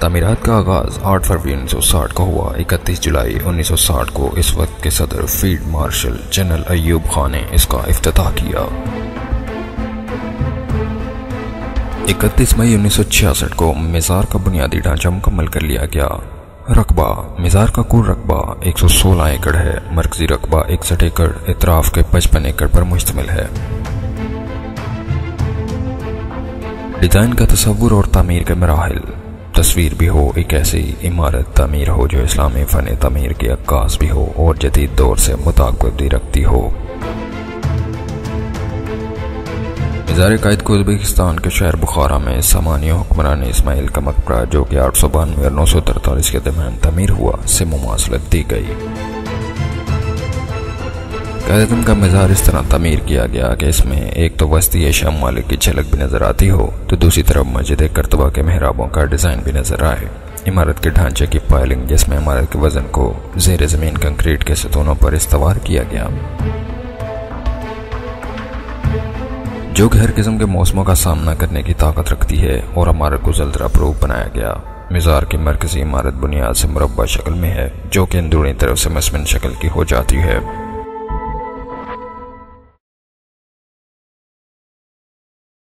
तमीरत का आगाज़ 8 फरवरी 1960 को हुआ। 31 जुलाई 1960 को इस वक्त के सदर field marshal general Ayub Khan ने इसका अफ्ताह किया। 31 मई 1966 को मिजार का बुनियादी ढांचा मुकम्मल कर लिया गया। रकबा, मिजार का कुल रकबा 116 एकड़ है। मरकजी रकबा इकसठ एकड़, इतराफ के पचपन एकड़ पर मुश्तमिल है। डिज़ाइन का तस्वुर और तमीर के मराहल। तस्वीर भी हो, एक ऐसी इमारत तमीर हो जो इस्लामी फ़न तमीर की अक्कास भी हो और जदीद दौर से मुताबी रखती हो। मज़ार कायद को उज्बेकिस्तान के शहर बुखारा में सामान्य हुक्मरान इसमाइल का मकबरा, जो कि आठ सौ बानवे और नौ सौ तरतालीस के दरमियान तमीर हुआ, से मुमासलत दी गई। कैदम का मज़ार इस तरह तमीर किया गया कि इसमें एक तो वस्ती एशिया मालिक की झलक भी नज़र आती हो तो दूसरी तरफ़ मस्जिद करतबा के महराबों का डिज़ाइन भी नज़र आए। इमारत के ढांचे की पायलिंग जिसमें इमारत के वज़न को जेर ज़मीन कंक्रीट के सतूनों पर इस्तवार किया गया। जो कि हर किस्म के मौसमों का सामना करने की ताकत रखती है और इमारत को जल्दरा प्रूफ बनाया गया। मज़ार की मरकजी इमारत बुनियाद से मुरबा शक्ल में है, जो कि अंदरूनी तरफ़ से मसमिन शक्ल की हो जाती है।